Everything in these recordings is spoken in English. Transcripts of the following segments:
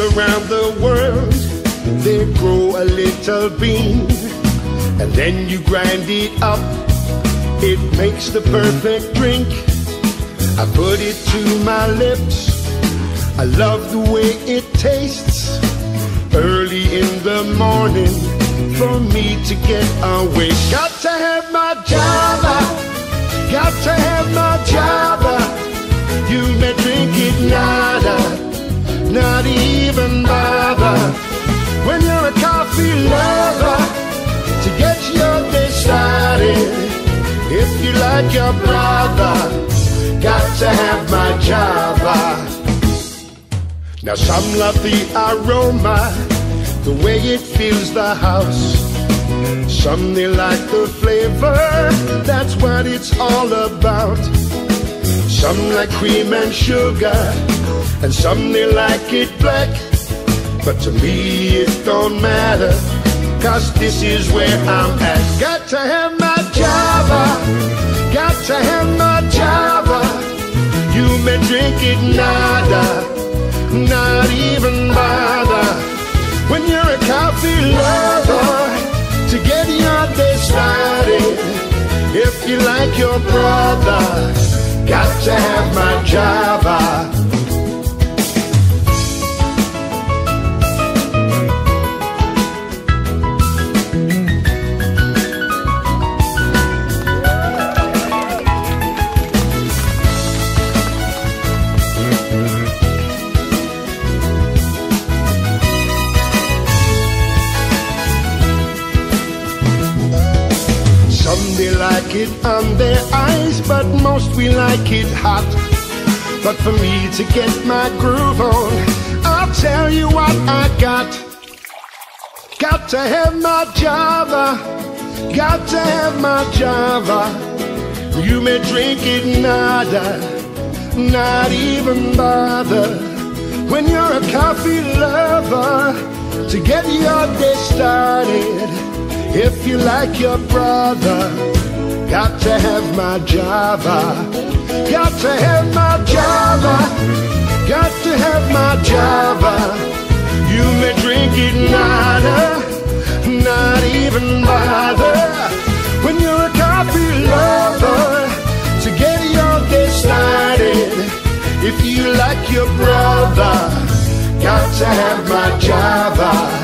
around the world, they grow a little bean, and then you grind it up. It makes the perfect drink. I put it to my lips. I love the way it tastes. Early in the morning, for me to get awake, Got to have my Java. Got to have my like your brother, got to have my Java. Now some love the aroma, the way it fills the house. Some they like the flavor, that's what it's all about. Some like cream and sugar, and some they like it black. But to me it don't matter, cause this is where I'm at. Got to have my Java, to have my Java. You may drink it nada, not even bother. When you're a coffee lover, to get your day started. If you like your brother, got to have my Java. It on their eyes, but most we like it hot. But for me to get my groove on, I'll tell you what I got. Got to have my Java, got to have my Java. You may drink it nada, not even bother. When you're a coffee lover, to get your day started. If you like your brother, got to have my Java. Got to have my Java. Got to have my Java. You may drink it nada, not even bother. When you're a coffee lover, to get your day started. If you like your brother, got to have my Java.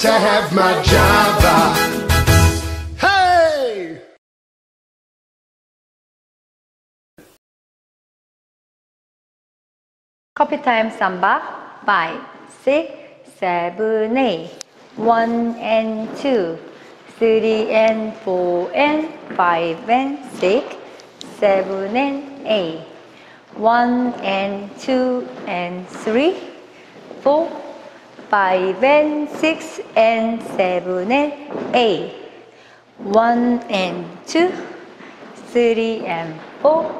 To have my Java. Hey! Coffee time samba five, six, seven, eight. One and two, three and four and five and six, seven and eight. One and two and three, four, five and six and seven and eight. One and two, three and four,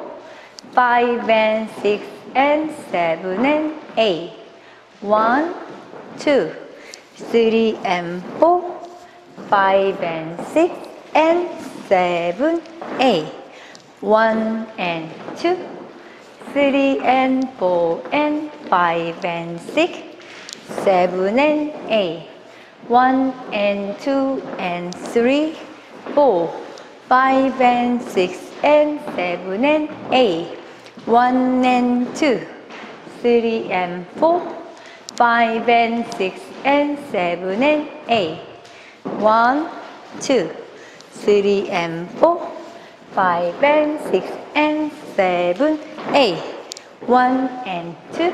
five and six and seven and eight. One, two, three and four, five and six and seven, eight. One and two, three and four and five and six, seven and eight. One and two and three, four, five and six and seven and eight. One and two, three and four, five and six and seven and eight. One, two, three and four, five and six and seven, eight. One and two,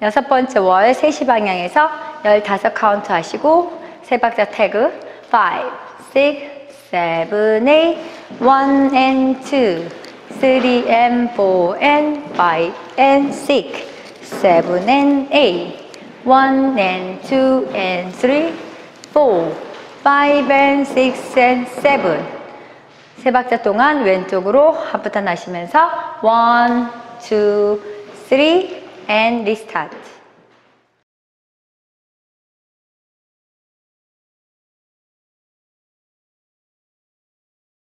여섯 번째 월 3시 방향에서 15 카운트 하시고 세 박자 태그 5, 6, 7, 8, 1 and 2, 3 and 4 and 5 and 6, 7 and 8, 1 and 2 and 3, 4, 5 and 6 and 7. 세 박자 동안 왼쪽으로 하프턴 하시면서 1, 2, 3 and restart.